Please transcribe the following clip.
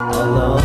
alone